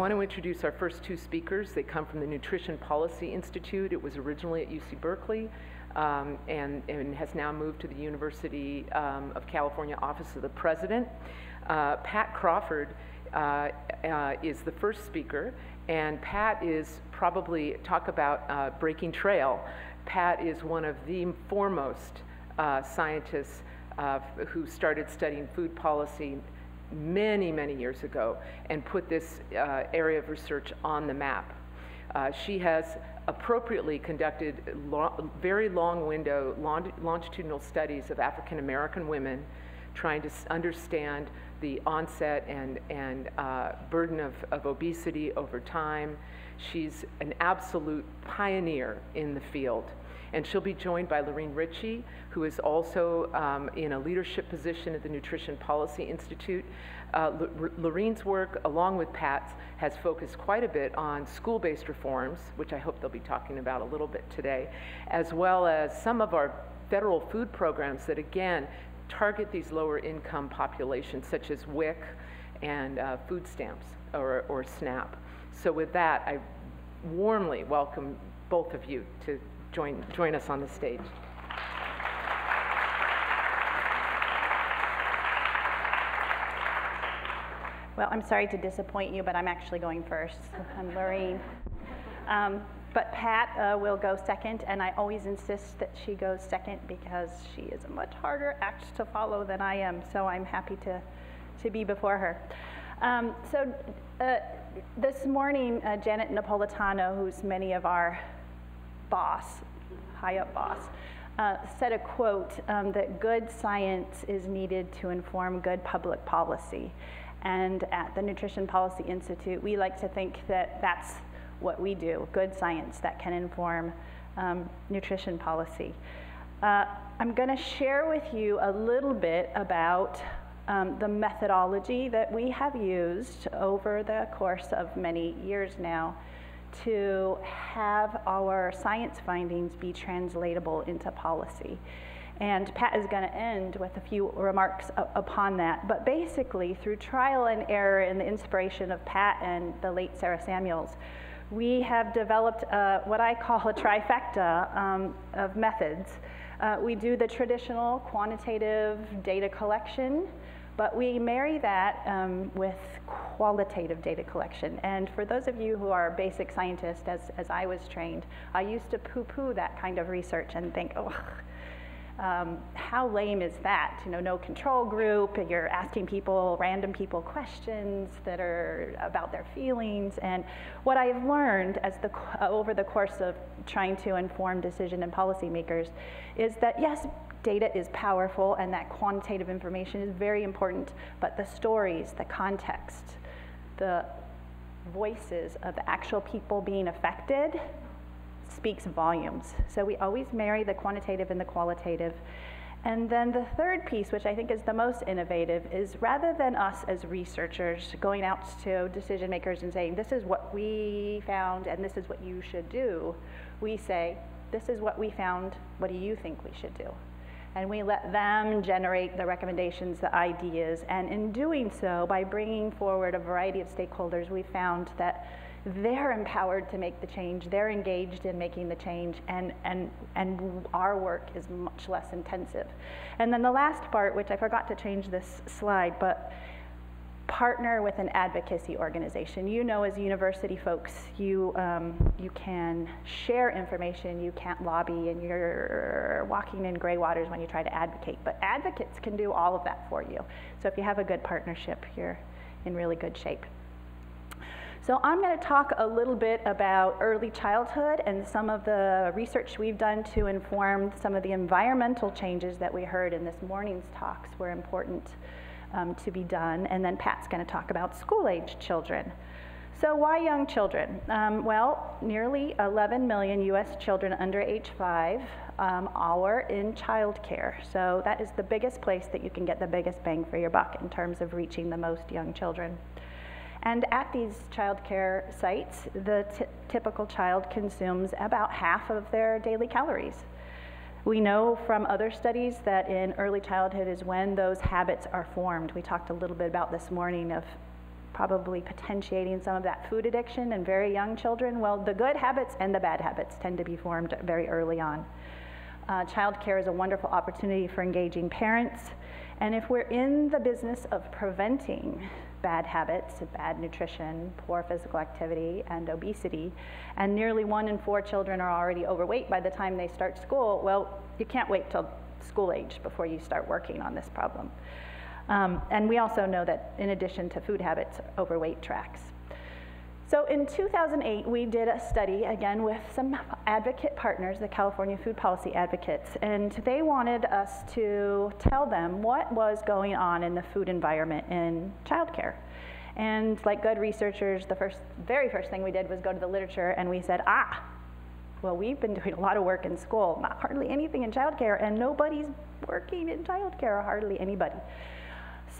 I want to introduce our first two speakers. They come from the Nutrition Policy Institute. It was originally at UC Berkeley um, and, and, has now moved to the University um, of California Office of the President. Uh, Pat Crawford uh, uh, is the first speaker, and Pat is probably, talk about uh, breaking trail. Pat is one of the foremost uh, scientists uh, who started studying food policy many, many years ago and put this uh, area of research on the map. Uh, she has appropriately conducted lo very long window long longitudinal studies of African American women trying to understand the onset and, and uh, burden of, of obesity over time. She's an absolute pioneer in the field. And she'll be joined by Lorrene Ritchie, who is also um, in a leadership position at the Nutrition Policy Institute. Uh, Lorrene's work, along with Pat's, has focused quite a bit on school-based reforms, which I hope they'll be talking about a little bit today, as well as some of our federal food programs that, again, target these lower income populations, such as WIC and uh, food stamps or, or SNAP. So with that, I warmly welcome both of you to join, join us on the stage. Well, I'm sorry to disappoint you, but I'm actually going first. I'm Lorrene. Um, but Pat uh, will go second, and I always insist that she goes second because she is a much harder act to follow than I am, so I'm happy to, to be before her. Um, so uh, this morning, uh, Janet Napolitano, who's many of our boss, high up boss, uh, said a quote um, that good science is needed to inform good public policy. And at the Nutrition Policy Institute, we like to think that that's what we do good science that can inform um, nutrition policy. Uh, I'm going to share with you a little bit about um, the methodology that we have used over the course of many years now to have our science findings be translatable into policy. And Pat is going to end with a few remarks upon that. But basically, through trial and error and the inspiration of Pat and the late Sarah Samuels, we have developed uh, what I call a trifecta um, of methods. Uh, we do the traditional quantitative data collection, but we marry that um, with qualitative data collection. And for those of you who are basic scientists, as, as I was trained, I used to poo-poo that kind of research and think, oh, um, how lame is that? You know, no control group, you're asking people, random people questions that are about their feelings. And what I've learned as the, uh, over the course of trying to inform decision and policymakers is that yes, data is powerful and that quantitative information is very important, but the stories, the context, the voices of the actual people being affected speaks volumes. So we always marry the quantitative and the qualitative. And then the third piece, which I think is the most innovative, is rather than us as researchers going out to decision makers and saying, this is what we found and this is what you should do, we say, this is what we found, what do you think we should do? And we let them generate the recommendations, the ideas, and in doing so, by bringing forward a variety of stakeholders, we found that they're empowered to make the change, they're engaged in making the change, and, and, and our work is much less intensive. And then the last part, which I forgot to change this slide, but partner with an advocacy organization. You know, as university folks, you, um, you can share information, you can't lobby, and you're walking in gray waters when you try to advocate. But advocates can do all of that for you. So if you have a good partnership, you're in really good shape. So I'm going to talk a little bit about early childhood and some of the research we've done to inform some of the environmental changes that we heard in this morning's talks were important um, to be done. And then Pat's going to talk about school-age children. So why young children? Um, well, nearly 11 million U.S. children under age five um, are in childcare. So that is the biggest place that you can get the biggest bang for your buck in terms of reaching the most young children. And at these childcare sites, the typical child consumes about half of their daily calories. We know from other studies that in early childhood is when those habits are formed. We talked a little bit about this morning of probably potentiating some of that food addiction in very young children. Well, the good habits and the bad habits tend to be formed very early on. Uh, childcare is a wonderful opportunity for engaging parents. And if we're in the business of preventing bad habits, bad nutrition, poor physical activity, and obesity, and nearly one in four children are already overweight by the time they start school, well, you can't wait till school age before you start working on this problem. Um, and we also know that in addition to food habits, overweight tracks. So in 2008, we did a study again with some advocate partners, the California Food Policy Advocates, and they wanted us to tell them what was going on in the food environment in childcare. And like good researchers, the first, very first thing we did was go to the literature and we said, ah, well, we've been doing a lot of work in school, not hardly anything in childcare, and nobody's working in childcare, hardly anybody.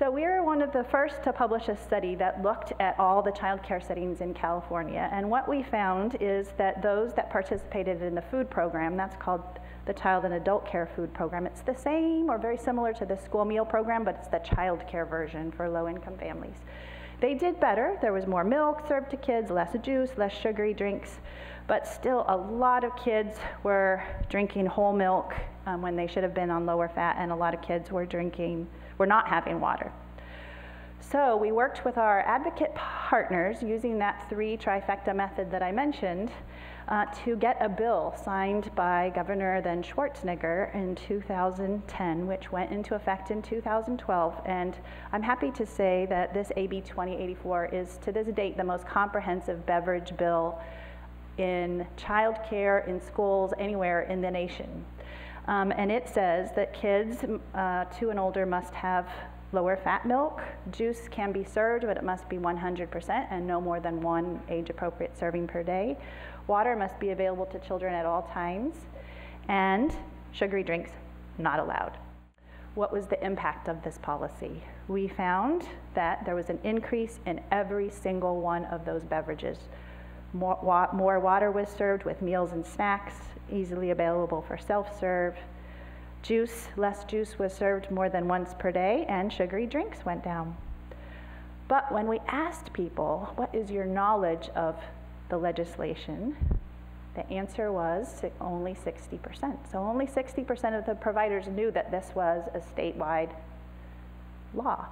So we were one of the first to publish a study that looked at all the child care settings in California. And what we found is that those that participated in the food program, that's called the Child and Adult Care Food Program, it's the same or very similar to the school meal program, but it's the child care version for low income families. They did better. There was more milk served to kids, less juice, less sugary drinks, but still a lot of kids were drinking whole milk um, when they should have been on lower fat, and a lot of kids were drinking we're not having water. So we worked with our advocate partners using that three trifecta method that I mentioned uh, to get a bill signed by Governor then Schwarzenegger in 2010, which went into effect in 2012. And I'm happy to say that this AB 2084 is to this date the most comprehensive beverage bill in childcare, in schools, anywhere in the nation. Um, and it says that kids uh, two and older must have lower fat milk. Juice can be served, but it must be 100% and no more than one age appropriate serving per day. Water must be available to children at all times. And sugary drinks not allowed. What was the impact of this policy? We found that there was an increase in every single one of those beverages. More, wa more water was served with meals and snacks, easily available for self-serve. Juice, less juice was served more than once per day, and sugary drinks went down. But when we asked people, what is your knowledge of the legislation? The answer was only 60%. So only 60% of the providers knew that this was a statewide law.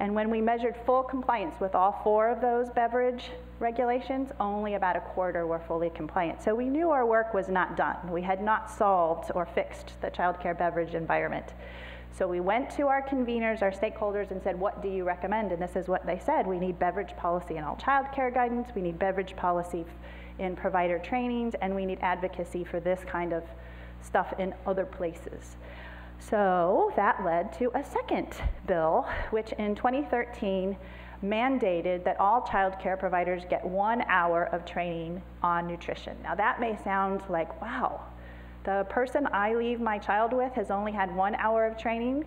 And when we measured full compliance with all four of those beverage regulations, only about a quarter were fully compliant. So we knew our work was not done. We had not solved or fixed the child care beverage environment. So we went to our conveners, our stakeholders, and said, What do you recommend? And this is what they said We need beverage policy in all child care guidance, we need beverage policy in provider trainings, and we need advocacy for this kind of stuff in other places. So that led to a second bill, which in 2013 mandated that all child care providers get one hour of training on nutrition. Now, that may sound like, wow, the person I leave my child with has only had one hour of training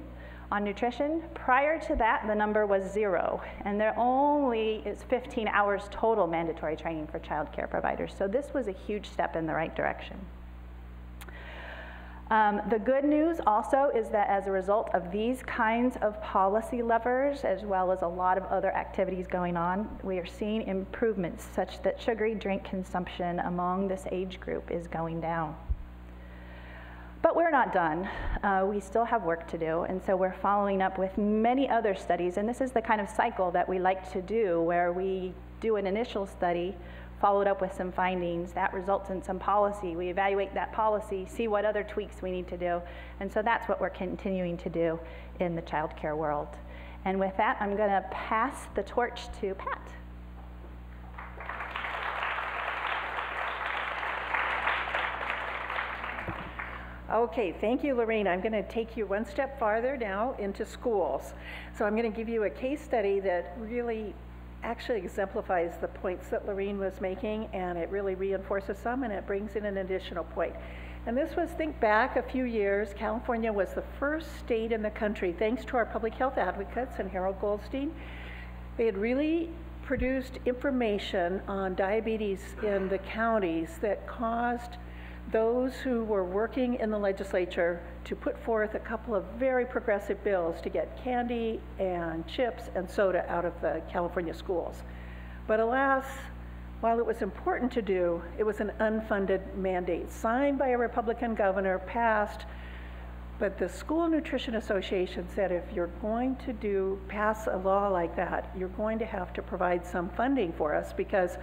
on nutrition. Prior to that, the number was zero, and there only is 15 hours total mandatory training for child care providers. So, this was a huge step in the right direction. Um, the good news also is that as a result of these kinds of policy levers, as well as a lot of other activities going on, we are seeing improvements such that sugary drink consumption among this age group is going down. But we're not done. Uh, we still have work to do, and so we're following up with many other studies. And this is the kind of cycle that we like to do, where we do an initial study followed up with some findings. That results in some policy. We evaluate that policy, see what other tweaks we need to do. And so that's what we're continuing to do in the childcare world. And with that, I'm going to pass the torch to Pat. Okay, thank you, Lorraine. I'm going to take you one step farther now into schools. So I'm going to give you a case study that really actually exemplifies the points that Lorrene was making, and it really reinforces some, and it brings in an additional point. And this was, think back a few years, California was the first state in the country, thanks to our public health advocates and Harold Goldstein. They had really produced information on diabetes in the counties that caused those who were working in the legislature to put forth a couple of very progressive bills to get candy and chips and soda out of the California schools. But alas, while it was important to do, it was an unfunded mandate signed by a Republican governor, passed, but the School Nutrition Association said if you're going to do, pass a law like that, you're going to have to provide some funding for us because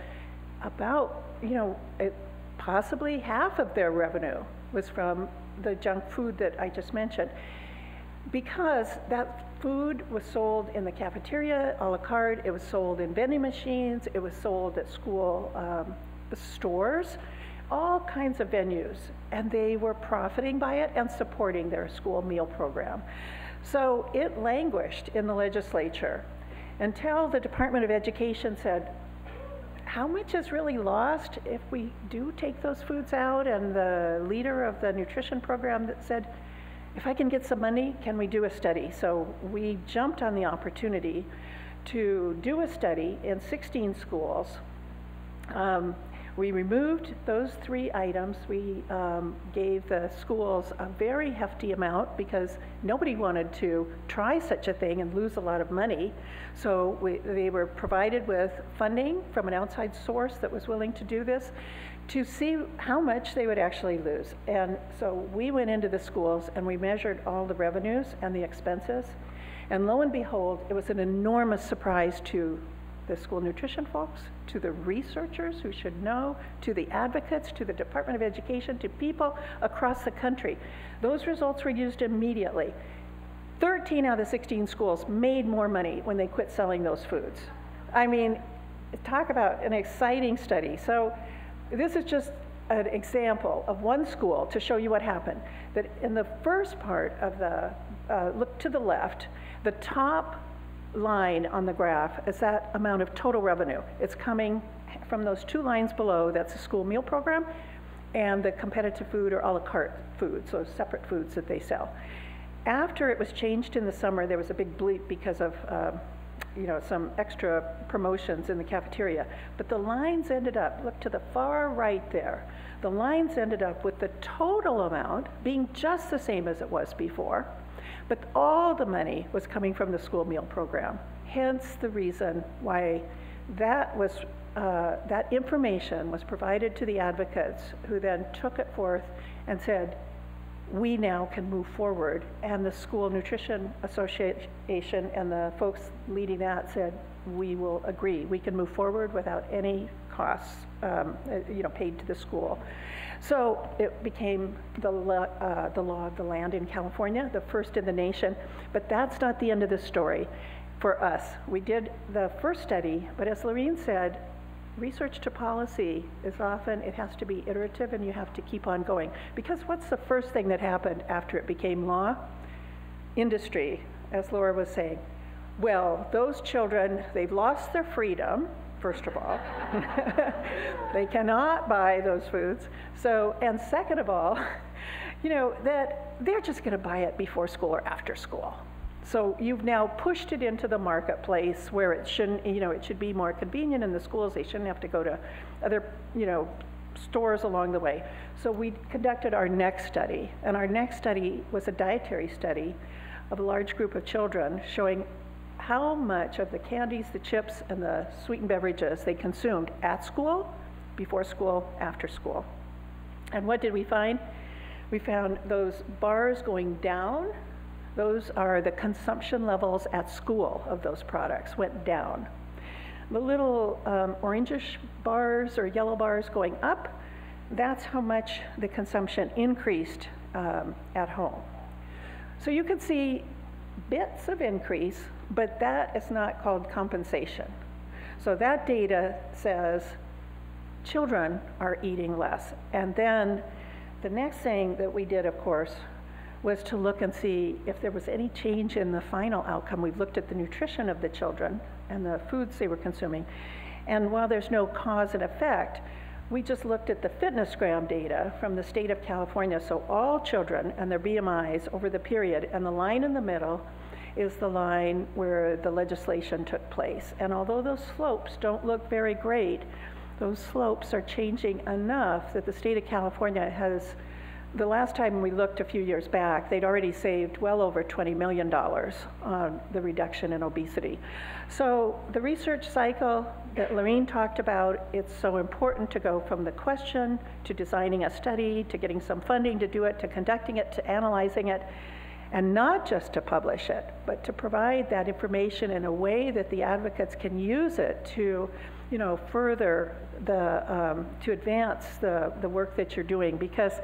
about, you know, it, possibly half of their revenue was from the junk food that I just mentioned. Because that food was sold in the cafeteria, a la carte, it was sold in vending machines, it was sold at school um, stores, all kinds of venues. And they were profiting by it and supporting their school meal program. So it languished in the legislature until the Department of Education said, how much is really lost if we do take those foods out? And the leader of the nutrition program that said, if I can get some money, can we do a study? So we jumped on the opportunity to do a study in 16 schools. Um, we removed those three items. We um, gave the schools a very hefty amount because nobody wanted to try such a thing and lose a lot of money. So we, they were provided with funding from an outside source that was willing to do this to see how much they would actually lose. And so we went into the schools and we measured all the revenues and the expenses. And lo and behold, it was an enormous surprise to the school nutrition folks, to the researchers who should know, to the advocates, to the Department of Education, to people across the country. Those results were used immediately. 13 out of the 16 schools made more money when they quit selling those foods. I mean, talk about an exciting study. So this is just an example of one school to show you what happened. That in the first part of the, uh, look to the left, the top line on the graph is that amount of total revenue. It's coming from those two lines below, that's the school meal program, and the competitive food or a la carte food, so separate foods that they sell. After it was changed in the summer, there was a big bleep because of uh, you know, some extra promotions in the cafeteria. But the lines ended up, look to the far right there, the lines ended up with the total amount being just the same as it was before. But all the money was coming from the school meal program. Hence the reason why that was uh, that information was provided to the advocates who then took it forth and said, we now can move forward. And the School Nutrition Association and the folks leading that said, we will agree. We can move forward without any costs, um, uh, you know, paid to the school. So it became the, uh, the law of the land in California, the first in the nation. But that's not the end of the story for us. We did the first study, but as Lorrene said, research to policy is often, it has to be iterative and you have to keep on going. Because what's the first thing that happened after it became law? Industry, as Laura was saying. Well, those children, they've lost their freedom first of all. they cannot buy those foods. So, and second of all, you know, that they're just going to buy it before school or after school. So you've now pushed it into the marketplace where it shouldn't, you know, it should be more convenient in the schools. They shouldn't have to go to other, you know, stores along the way. So we conducted our next study, and our next study was a dietary study of a large group of children showing how much of the candies, the chips, and the sweetened beverages they consumed at school, before school, after school. And what did we find? We found those bars going down. Those are the consumption levels at school of those products went down. The little um, orangish bars or yellow bars going up, that's how much the consumption increased um, at home. So you can see bits of increase, but that is not called compensation. So that data says children are eating less. And then the next thing that we did, of course, was to look and see if there was any change in the final outcome. We've looked at the nutrition of the children and the foods they were consuming. And while there's no cause and effect, we just looked at the FitnessGram data from the state of California. So all children and their BMIs over the period, and the line in the middle is the line where the legislation took place. And although those slopes don't look very great, those slopes are changing enough that the state of California has, the last time we looked a few years back, they'd already saved well over $20 million on the reduction in obesity. So the research cycle that Lorraine talked about, it's so important to go from the question to designing a study, to getting some funding to do it, to conducting it, to analyzing it, and not just to publish it, but to provide that information in a way that the advocates can use it to, you know, further the, um, to advance the, the work that you're doing. Because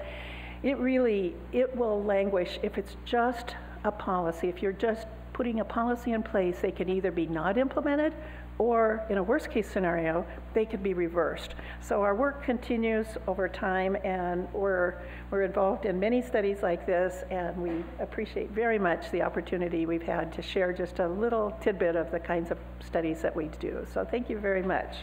it really, it will languish if it's just a policy. If you're just putting a policy in place, they can either be not implemented or in a worst case scenario, they could be reversed. So our work continues over time and we're, we're involved in many studies like this and we appreciate very much the opportunity we've had to share just a little tidbit of the kinds of studies that we do. So thank you very much.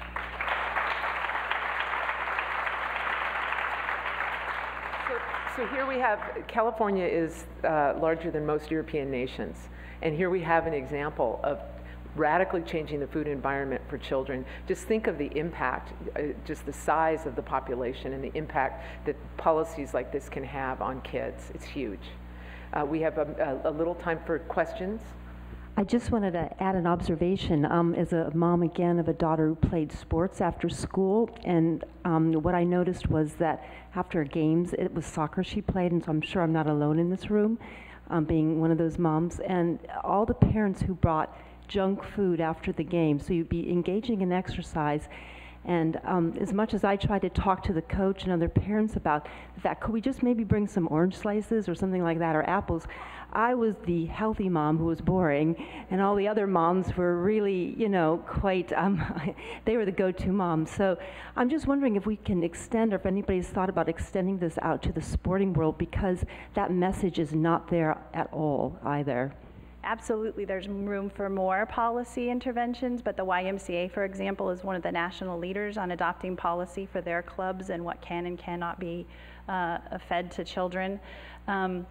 So here we have, California is uh, larger than most European nations. And here we have an example of radically changing the food environment for children. Just think of the impact, uh, just the size of the population and the impact that policies like this can have on kids. It's huge. Uh, we have a, a, a little time for questions. I just wanted to add an observation. Um, as a mom, again, of a daughter who played sports after school, and um, what I noticed was that after games, it was soccer she played, and so I'm sure I'm not alone in this room, um, being one of those moms. And all the parents who brought junk food after the game, so you'd be engaging in exercise. And um, as much as I tried to talk to the coach and other parents about that, could we just maybe bring some orange slices or something like that, or apples? I was the healthy mom who was boring, and all the other moms were really, you know, quite, um, they were the go to moms. So I'm just wondering if we can extend, or if anybody's thought about extending this out to the sporting world because that message is not there at all either. Absolutely, there's room for more policy interventions, but the YMCA, for example, is one of the national leaders on adopting policy for their clubs and what can and cannot be uh, fed to children. Um,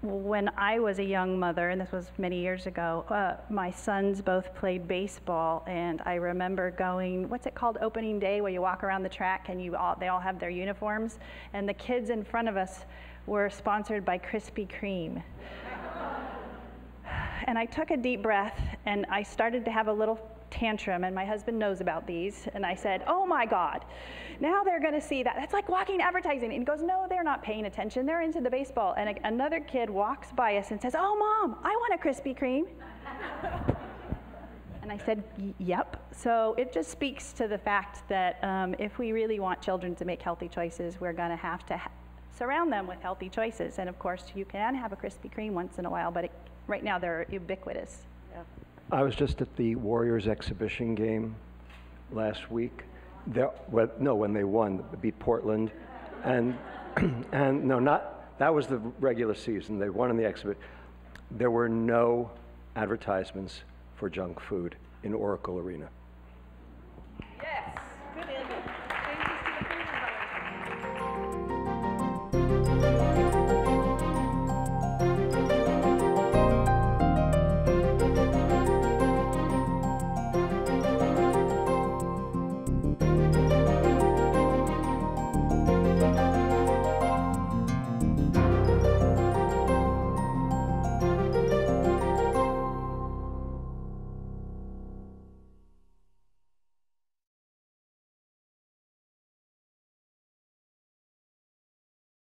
when I was a young mother, and this was many years ago, uh, my sons both played baseball, and I remember going, what's it called, opening day, where you walk around the track and you all, they all have their uniforms, and the kids in front of us were sponsored by Krispy Kreme. And I took a deep breath, and I started to have a little tantrum, and my husband knows about these, and I said, oh my God now they're going to see that. That's like walking advertising. And he goes, No, they're not paying attention. They're into the baseball. And a, another kid walks by us and says, Oh, mom, I want a Krispy Kreme. and I said, Yep. So it just speaks to the fact that um, if we really want children to make healthy choices, we're going to have to ha- surround them with healthy choices. And of course, you can have a Krispy Kreme once in a while, but it, right now they're ubiquitous. Yeah. I was just at the Warriors exhibition game last week, there, well, no, when they won, beat Portland, and and no, not that was the regular season. They won in the exhibit. There were no advertisements for junk food in Oracle Arena.